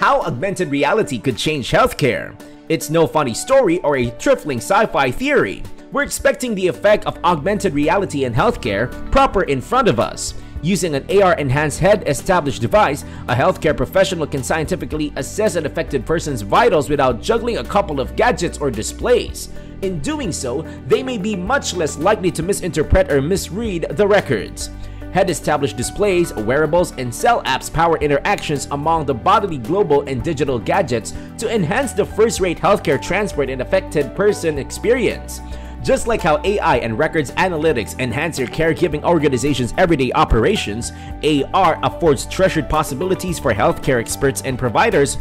how augmented reality could change healthcare. It's no funny story or a trifling sci-fi theory. We're expecting the effect of augmented reality in healthcare proper in front of us. Using an AR-enhanced head-established device, a healthcare professional can scientifically assess an affected person's vitals without juggling a couple of gadgets or displays. In doing so, they may be much less likely to misinterpret or misread the records. Head-established displays, wearables, and cell apps power interactions among the bodily global and digital gadgets to enhance the first-rate healthcare transport and affected person experience. Just like how AI and records analytics enhance your caregiving organization's everyday operations, AR affords treasured possibilities for healthcare experts and providers,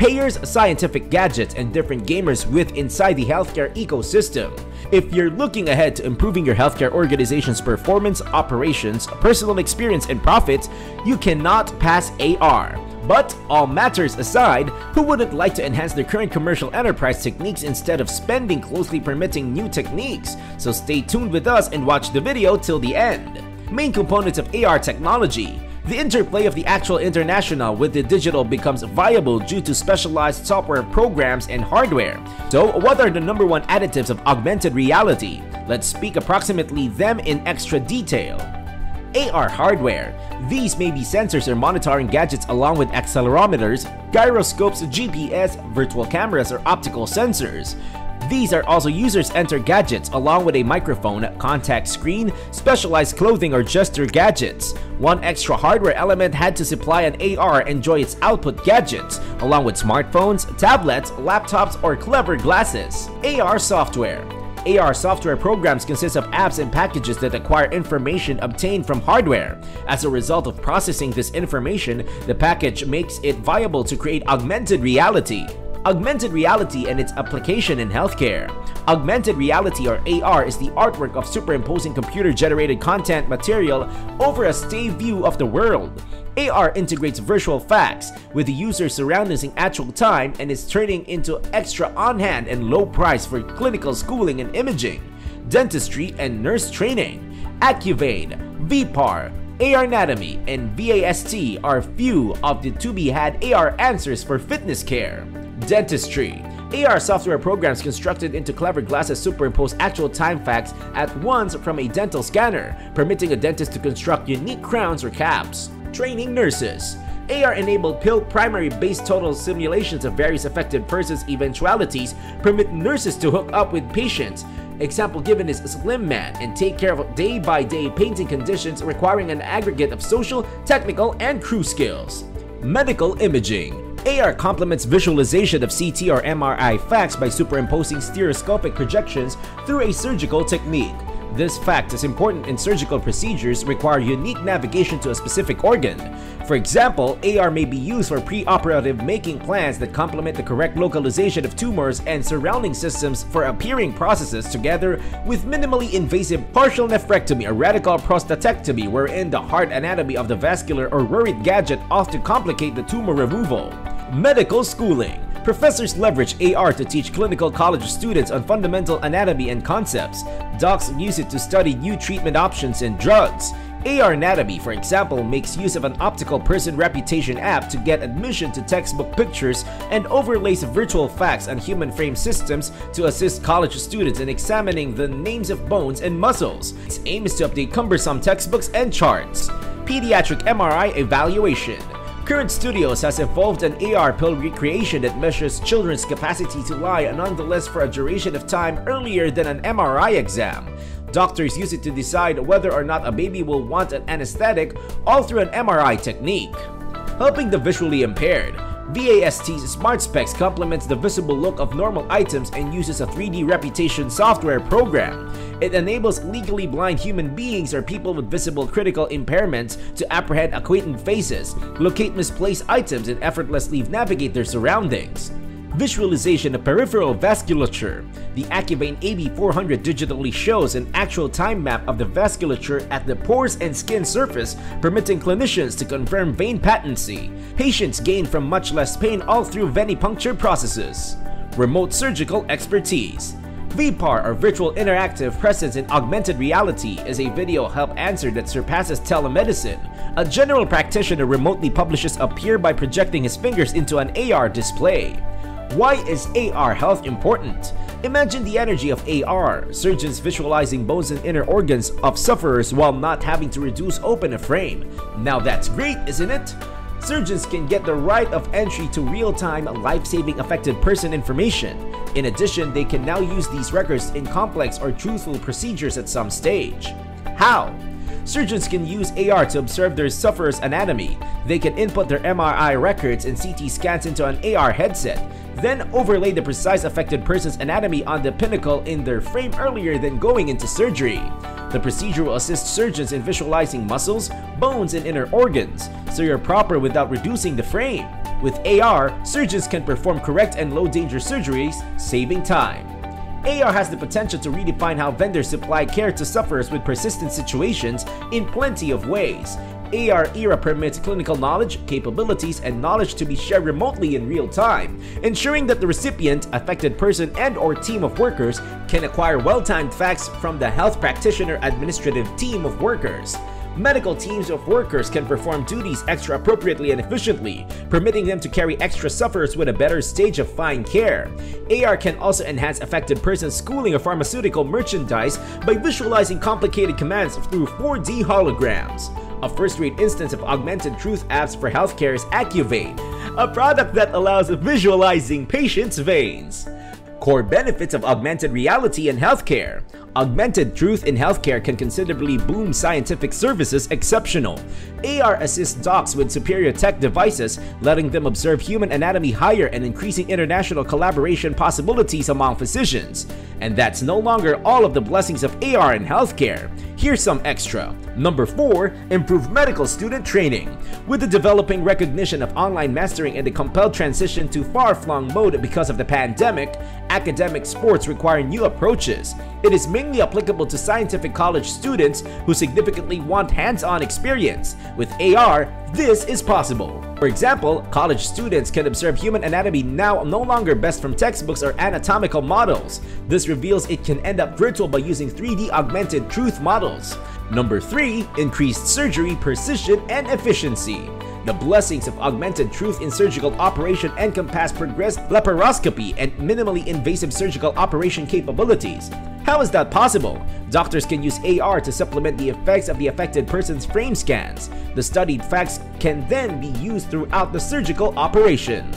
payers, scientific gadgets, and different gamers with inside the healthcare ecosystem. If you're looking ahead to improving your healthcare organization's performance, operations, personal experience, and profits, you cannot pass AR. But all matters aside, who wouldn't like to enhance their current commercial enterprise techniques instead of spending closely permitting new techniques? So stay tuned with us and watch the video till the end. Main components of AR technology the interplay of the actual international with the digital becomes viable due to specialized software programs and hardware. So what are the number one additives of augmented reality? Let's speak approximately them in extra detail. AR hardware. These may be sensors or monitoring gadgets along with accelerometers, gyroscopes, GPS, virtual cameras, or optical sensors. These are also users enter gadgets along with a microphone, contact screen, specialized clothing or gesture gadgets. One extra hardware element had to supply an AR enjoy its output gadgets, along with smartphones, tablets, laptops, or clever glasses. AR software. AR software programs consist of apps and packages that acquire information obtained from hardware. As a result of processing this information, the package makes it viable to create augmented reality. Augmented reality and its application in healthcare. Augmented reality or AR is the artwork of superimposing computer-generated content material over a stay view of the world. AR integrates virtual facts with the user's surroundings in actual time and is turning into extra on-hand and low price for clinical schooling and imaging, dentistry and nurse training. AccuVein, VPAR, AR Anatomy, and VAST are few of the to-be-had AR answers for fitness care. Dentistry AR software programs constructed into clever glasses superimpose actual time facts at once from a dental scanner, permitting a dentist to construct unique crowns or caps. Training nurses AR-enabled pill primary-based total simulations of various affected persons' eventualities permit nurses to hook up with patients. Example given is Slim Man and take care of day-by-day -day painting conditions requiring an aggregate of social, technical, and crew skills. Medical imaging AR complements visualization of CT or MRI facts by superimposing stereoscopic projections through a surgical technique. This fact is important in surgical procedures require unique navigation to a specific organ. For example, AR may be used for pre-operative making plans that complement the correct localization of tumors and surrounding systems for appearing processes together with minimally invasive partial nephrectomy or radical prostatectomy wherein the hard anatomy of the vascular or worried gadget often complicate the tumor removal. Medical schooling Professors leverage AR to teach clinical college students on fundamental anatomy and concepts. Docs use it to study new treatment options and drugs. AR Anatomy, for example, makes use of an optical person reputation app to get admission to textbook pictures and overlays virtual facts on human frame systems to assist college students in examining the names of bones and muscles. Its aim is to update cumbersome textbooks and charts. Pediatric MRI Evaluation Current Studios has evolved an AR pill recreation that measures children's capacity to lie and nonetheless for a duration of time earlier than an MRI exam. Doctors use it to decide whether or not a baby will want an anesthetic all through an MRI technique. Helping the visually impaired, VAST's Smart Specs complements the visible look of normal items and uses a 3D reputation software program. It enables legally blind human beings or people with visible critical impairments to apprehend acquainted faces, locate misplaced items, and effortlessly navigate their surroundings. Visualization of peripheral vasculature. The AccuVein AV400 digitally shows an actual time map of the vasculature at the pores and skin surface, permitting clinicians to confirm vein patency. Patients gain from much less pain all through venipuncture processes. Remote surgical expertise. VPAR or Virtual Interactive Presence in Augmented Reality is a video help answer that surpasses telemedicine. A general practitioner remotely publishes a peer by projecting his fingers into an AR display. Why is AR health important? Imagine the energy of AR, surgeons visualizing bones and inner organs of sufferers while not having to reduce open a frame. Now that's great, isn't it? Surgeons can get the right of entry to real-time, life-saving affected person information. In addition, they can now use these records in complex or truthful procedures at some stage. How? Surgeons can use AR to observe their sufferer's anatomy. They can input their MRI records and CT scans into an AR headset, then overlay the precise affected person's anatomy on the pinnacle in their frame earlier than going into surgery. The procedure will assist surgeons in visualizing muscles, bones, and inner organs, so you're proper without reducing the frame. With AR, surgeons can perform correct and low-danger surgeries, saving time. AR has the potential to redefine how vendors supply care to sufferers with persistent situations in plenty of ways. AR era permits clinical knowledge, capabilities, and knowledge to be shared remotely in real time, ensuring that the recipient, affected person, and or team of workers can acquire well-timed facts from the health practitioner administrative team of workers. Medical teams of workers can perform duties extra appropriately and efficiently, permitting them to carry extra sufferers with a better stage of fine care. AR can also enhance affected person's schooling of pharmaceutical merchandise by visualizing complicated commands through 4D holograms. A first-rate instance of augmented truth apps for healthcare is AccuVein, a product that allows visualizing patients' veins. Core benefits of augmented reality in healthcare. Augmented truth in healthcare can considerably boom scientific services exceptional. AR assists docs with superior tech devices, letting them observe human anatomy higher and increasing international collaboration possibilities among physicians. And that's no longer all of the blessings of AR in healthcare. Here's some extra. Number 4. Improve medical student training. With the developing recognition of online mastering and the compelled transition to far-flung mode because of the pandemic, academic sports require new approaches. It is mainly applicable to scientific college students who significantly want hands-on experience. With AR, this is possible. For example, college students can observe human anatomy now no longer best from textbooks or anatomical models. This reveals it can end up virtual by using 3D augmented truth models. Number 3. Increased surgery precision and efficiency. The blessings of augmented truth in surgical operation encompass progressed laparoscopy and minimally invasive surgical operation capabilities. How is that possible? Doctors can use AR to supplement the effects of the affected person's frame scans. The studied facts can then be used throughout the surgical operation.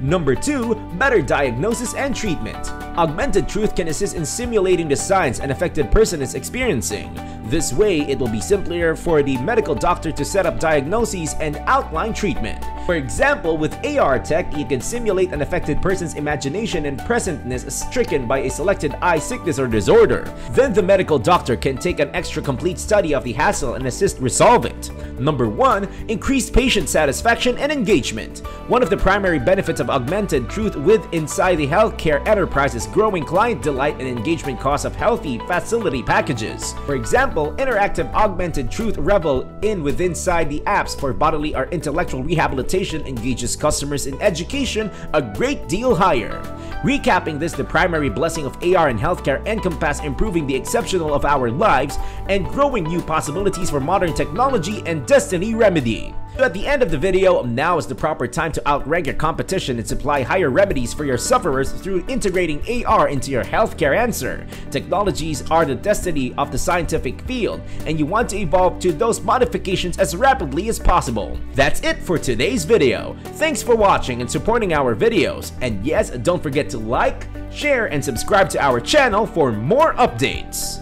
Number 2. Better diagnosis and treatment. Augmented truth can assist in simulating the signs an affected person is experiencing. This way, it will be simpler for the medical doctor to set up diagnoses and outline treatment. For example, with AR tech, you can simulate an affected person's imagination and presentness stricken by a selected eye sickness or disorder. Then the medical doctor can take an extra complete study of the hassle and assist resolve it. Number 1. Increased patient satisfaction and engagement. One of the primary benefits of augmented truth with inside the healthcare enterprise is growing client delight and engagement costs of healthy facility packages. For example, interactive augmented truth revel in with inside the apps for bodily or intellectual rehabilitation engages customers in education a great deal higher. Recapping this, the primary blessing of AR in healthcare encompass improving the exceptional of our lives and growing new possibilities for modern technology and destiny remedy. So at the end of the video, now is the proper time to outrank your competition and supply higher remedies for your sufferers through integrating AR into your healthcare answer. Technologies are the destiny of the scientific field, and you want to evolve to those modifications as rapidly as possible. That's it for today's video. Thanks for watching and supporting our videos, and yes, don't forget to like, share, and subscribe to our channel for more updates.